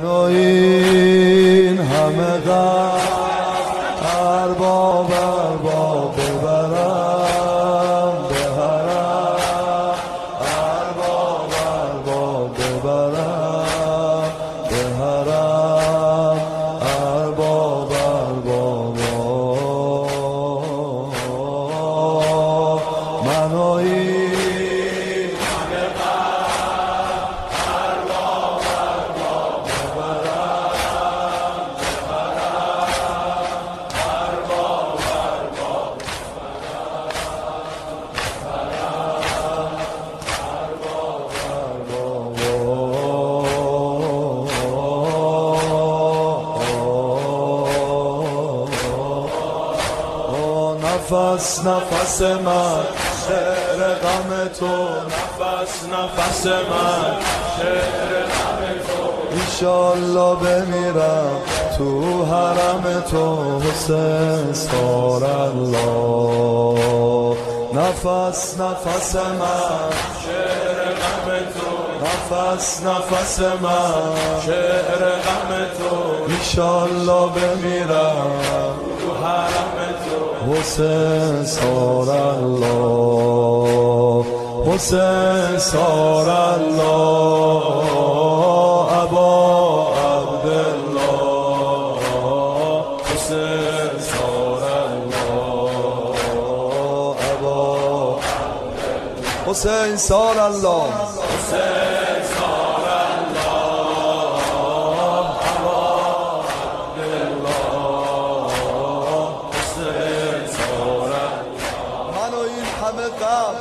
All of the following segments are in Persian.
من نفس نفس من شعر غم تو نفس نفس من شعر غم تو. ایشالله بمیرم تو حرم تو حسین سار الله. نفس نفس من شعر غم تو. نفس نفس من شعر غم تو. ایشالله بمیرم تو حرم حسین سار الله حسین سار الله ابا عبدالله حسین سار الله ابا حسین سار الله. حسین مقام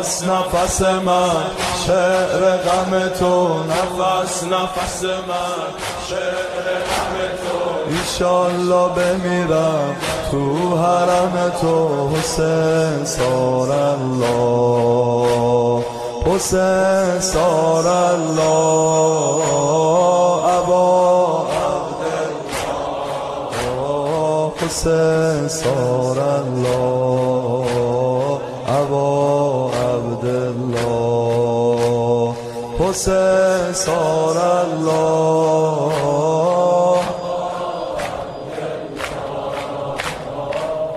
نفس نفس من شعر غم تو نفس نفس من شعر غم تو. ایشالله بمیرم تو حرم تو حسین سار الله حسین سار الله. ابا حسین سار الله. ابا حسین سار الله.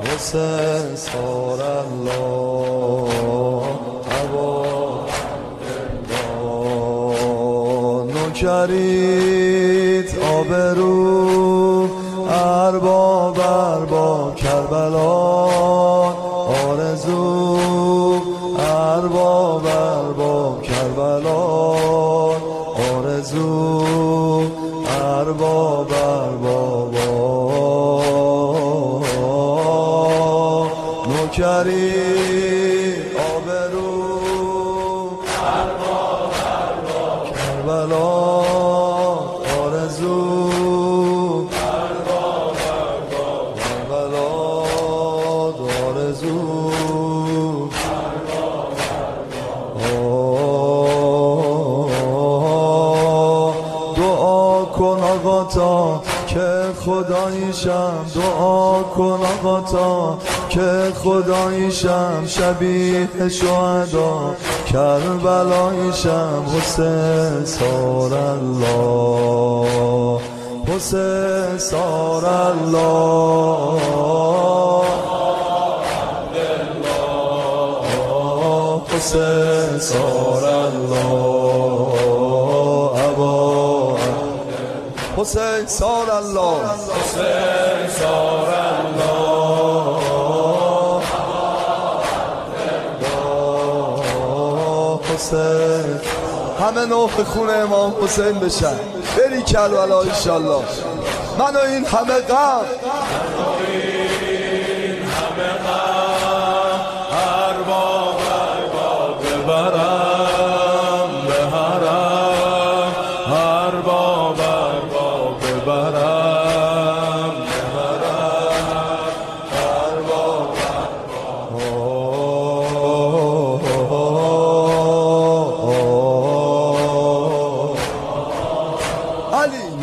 حسین سار الله. ابا نوکریت آبرو. تا که خداییشم دعا کن آقا تا که خداییشم شبیه شهدا کربلاییشم حسین سار الله. حسین سار الله. حسین سار حسین سار الله. حسین. سار الله حسین همه نوح خون امام حسین بشن بری کربلا ایشالله من و این همه غم. ببرم.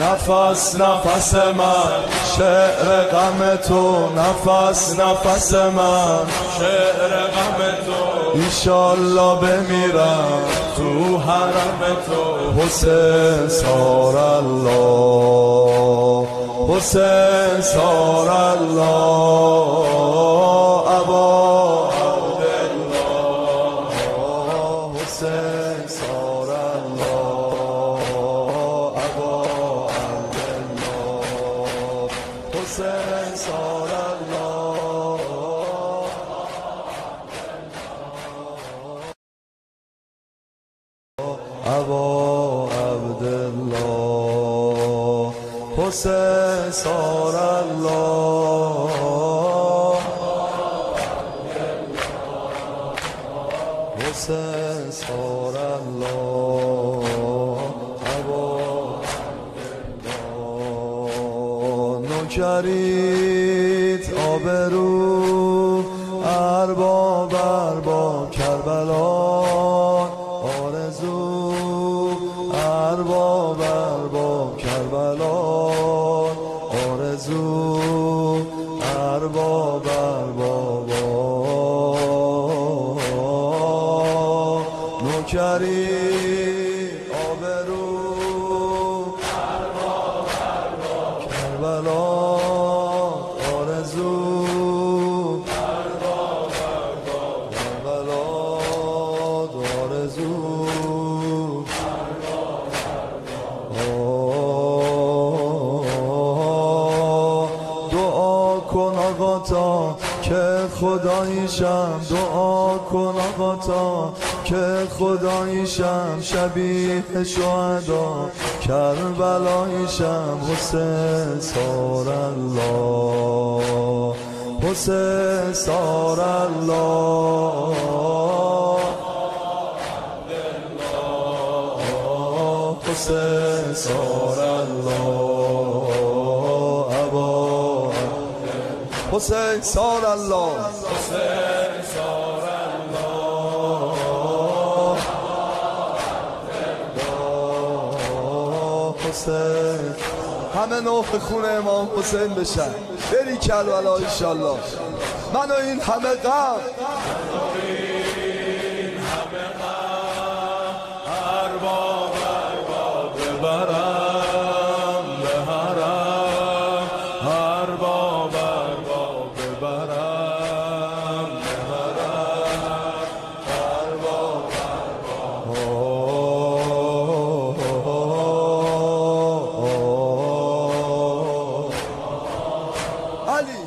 نفس نفس من. شعر غم تو نفس نفس من. شعر غم تو. ایشالله بمیرم تو حرم تو. حسین سار الله. حسین سار الله. حسین سار الله. حسین سار الله. عبدالله نوکریت کن آقا تا که خداییشم دعا کن آقا تا که خداییشم شبیه شهدا کربلاییشم حسین سار الله. حسین سار الله. حسین سار حسین سار الله. حسین. سار حسین همه نوح خون امام حسین بشن. بری کربلا من و این همه غم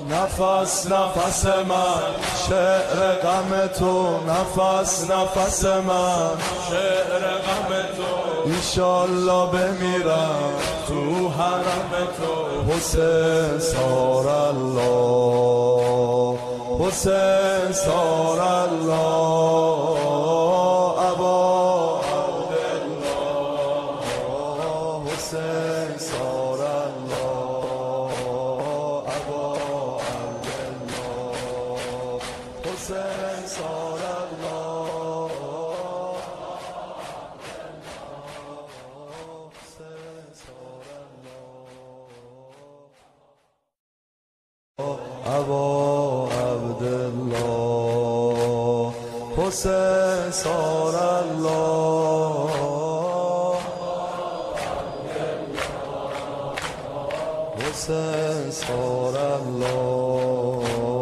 نفس نفس من. شعر غم تو نفس نفس من. شعر غم تو. ایشالله بمیرم تو حرم تو. حسین سار الله. حسین سار الله. الله ابا عبدالله. حسین سار الله. حسین سار الله.